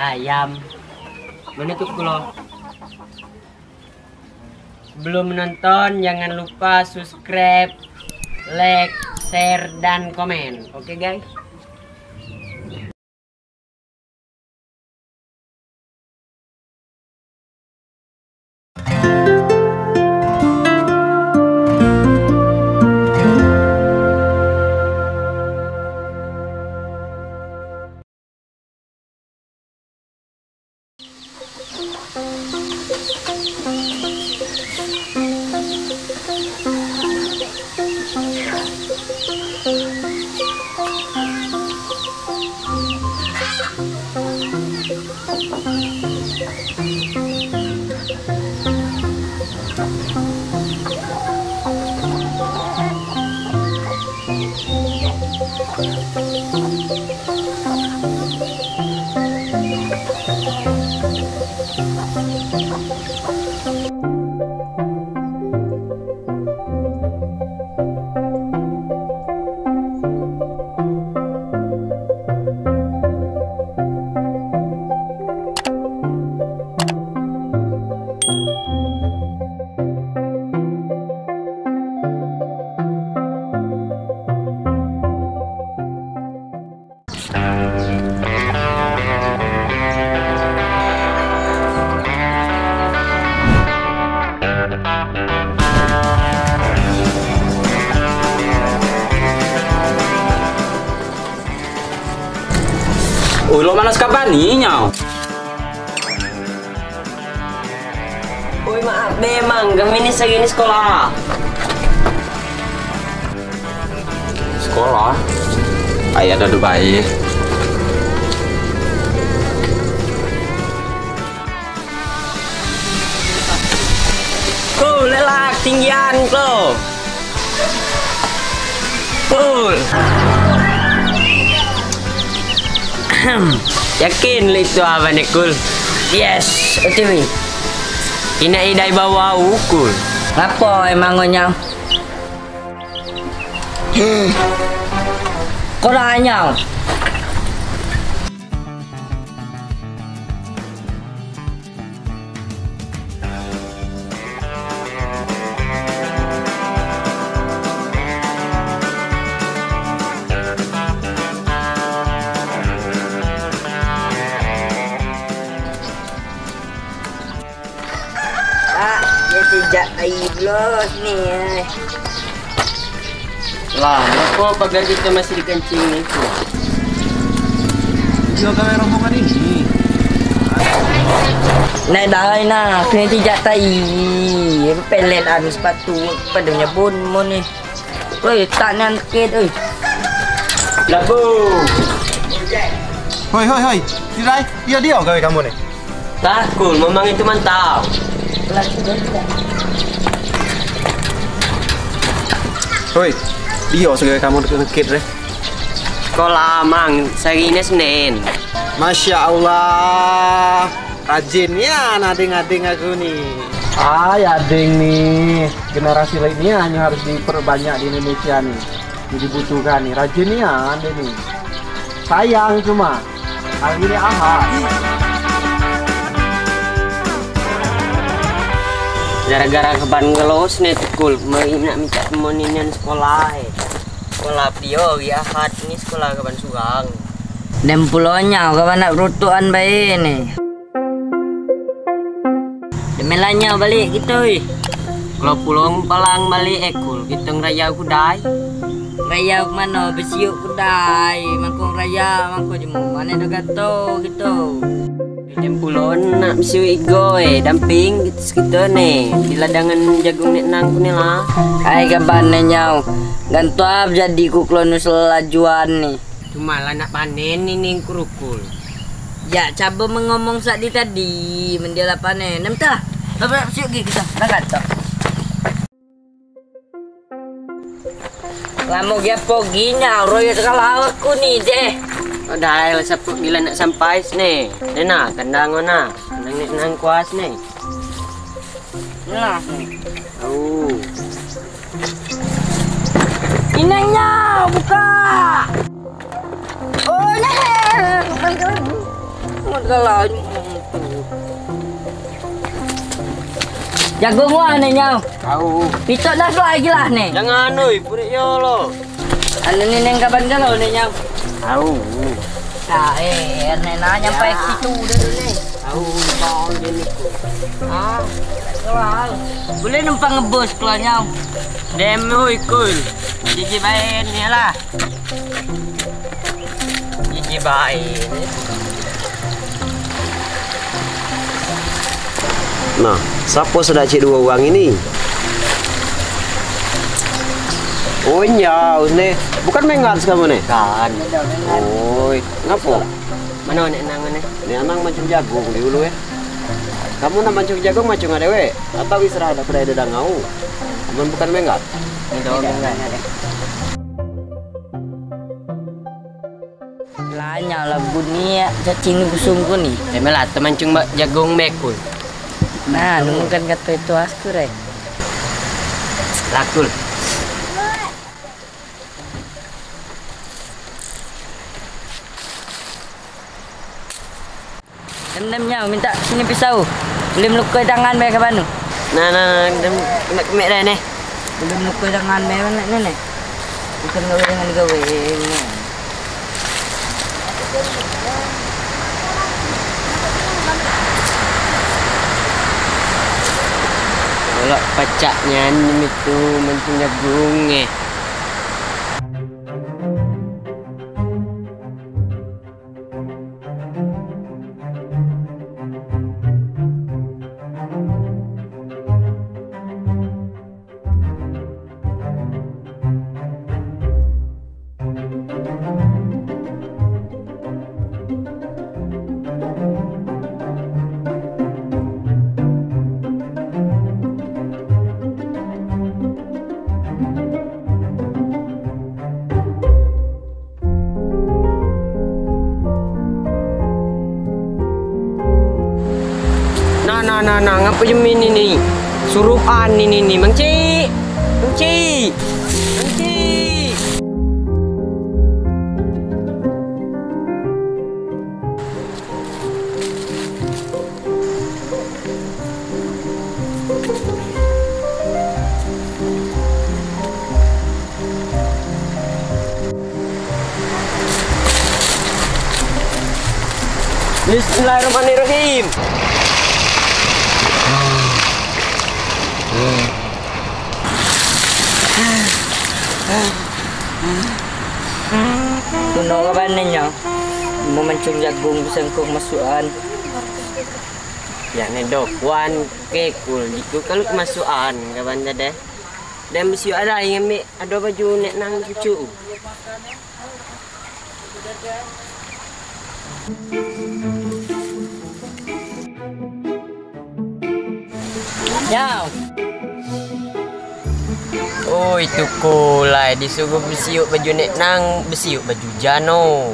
ayam. Menutup kulo belum menonton jangan lupa subscribe like share dan komen. Oke guys Uy, lo malas kapan nih nyau? Uy maaf memang kami ini segini sekolah Sekolah. Ayah ada baik. Cool, lelak, tinggian, klo. Cool. Yakin lah itu nih, Cool? Yes, OTW. Ini idai bawa ukul. Apa emang ngonyang? Kau dah anyang? Tidak aiblos nih. Lah, apa pagar kita masih dikencing itu? Jual kamera rombongan ini. Naik dah na, kena tidak tai. Pelet anu sepatu padanya bun mo ni. Oi, tak nan ket oi. Labu. Hoi hoi hoi. Tirai, dia dia gawe kamu nih. Takul, memang itu mantap. Hoi. Dia segawe kamu deket deh. Sekolah mang, sehari ini Senin. Masya Allah. Rajinnya nading-nading aku nih. Ah, ya ding nih. Generasi lainnya hanya harus diperbanyak di Indonesia nih. Jadi dibutuhkan nih. Rajinnya nih. Sayang cuma. Hal ini aha. Gara-gara keban ngelos nih tukul, mau nak minta pemoninan sekolah. eh. Sekolah Pio, ya hat ini sekolah keban sugang. Dan pulaunya kau nak berutuan baik ni. Demelanya balik gitu oi. Kalau pulang palang balik ekul, kita ngeraya kudai. Raya mana? Besiuk kedai. Mangkung raya, mangkung jemu. Mana dah gato gitu. Jam pulon nak misiu igo eh, damping gitu segitu nih. Di ladangan jagung nek nang ni lah. Hai kabar nyau. Gantu ab jadi ku klonus lajuan ni. Cuma lah nak panen ini kurukul. Ya, coba mengomong saat di tadi. Mendiala panen. Nam tah. Apa siuk gigi kita? Dah kata. Lama dia pergi nyau. Roy sekala aku ni deh. Oh dah lah siapa bila nak sampai sini. Nena, kandang mana? Kandang nek nang kuas nih. Nah. Oh. Inangnya buka. Oh, nah. Mau kalau Jagung wah nih nyau. Tahu. Pitok dah keluar lagi lah nih. Jangan oi, purik yo lo. Anu ni neng kapan kalau nih nyau. Tahu. Nah, eh, nih nanya sampai situ dulu nih. Tahu jadi ku. Ah, keluar. Boleh numpang ngebus keluar nyau. Dem oi kul. Gigi bain ni lah. Gigi bain. Nah, siapa sudah cik dua orang ini? Oh iya, ni bukan mengat kamu ni. Kan. Oh, ngapa? Mana nek nang ni? Ni anang macam jagung di dulu ya. Kamu nak macam jagung macam ada we? Atau istirahat ada kedai dedang ngau? Kamu bukan mengat. Ni dong enggak ada. Lanya lah bunyi cacing busung ku ni. Demelah teman cuma jagung mekul. Nah, nunggu kan kata itu askur eh. Lakul. Dem-demnya minta sini pisau. Belum lukai tangan mereka banu. Nah nah nah dem kemek kemek dah ni. Belum lukai tangan mereka mana ni ni. Bukan gawe dengan gawe. Kalau pacaknya itu mencung jagung Nah nah nah ngapa je ini ni? Suruhan ni ni ni Mang Cik. Mang Cik. Mang Cik. Bismillahirrahmanirrahim. Kuno ka ba ninyo? Mau mencung jagung sengkung masukan. Ya ni dok wan ke kul jitu kalau kemasukan kawan deh. Dan mesti ada yang ambil ada baju nek nang cucu. Nyau. Oh itu kulai disuruh bersiuk baju nek nang bersiuk baju jano.